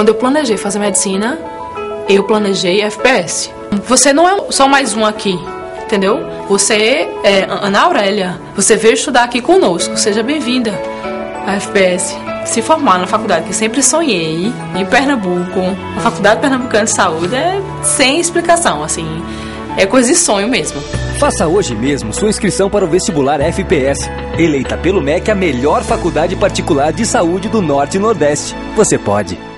quando eu planejei fazer medicina, eu planejei FPS. Você não é só mais um aqui, entendeu? Você é Ana Aurélia, você veio estudar aqui conosco, seja bem-vinda à FPS. Se formar na faculdade que sempre sonhei, em Pernambuco, a Faculdade Pernambucana de Saúde, é sem explicação, assim, é coisa de sonho mesmo. Faça hoje mesmo sua inscrição para o vestibular FPS. Eleita pelo MEC a melhor faculdade particular de saúde do Norte e Nordeste. Você pode.